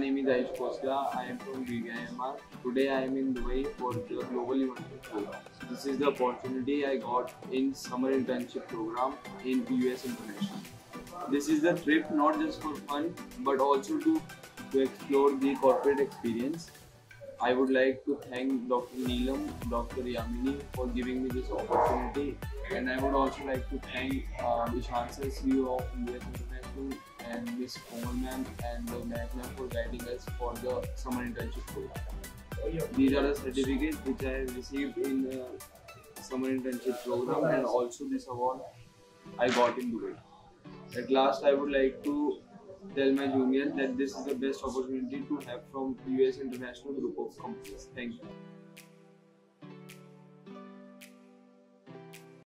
Ayush Khosla. I am from BVIMR. Today I am in Dubai for the Global Internship Program. This is the opportunity I got in summer internship program in UAS International. This is the trip not just for fun but also to, to explore the corporate experience. I would like to thank Dr. Neelam, Dr. Yamini for giving me this opportunity and I would also like to thank uh, Ishan CEO of UAS International and Miss Komal ma'am and the management for guiding us for the summer internship program. Oh, These are the certificates which I have received in the summer internship program and also this award I got in Dubai. At last, I would like to tell my juniors that this is the best opportunity to have from UAS International Group of Companies. Thank you.